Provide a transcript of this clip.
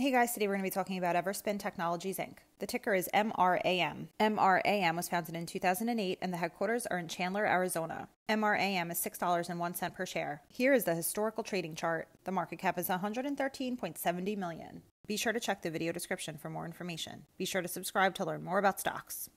Hey guys, today we're going to be talking about Everspin Technologies Inc. The ticker is MRAM. MRAM was founded in 2008 and the headquarters are in Chandler, Arizona. MRAM is $6.01 per share. Here is the historical trading chart. The market cap is 113.70 million. Be sure to check the video description for more information. Be sure to subscribe to learn more about stocks.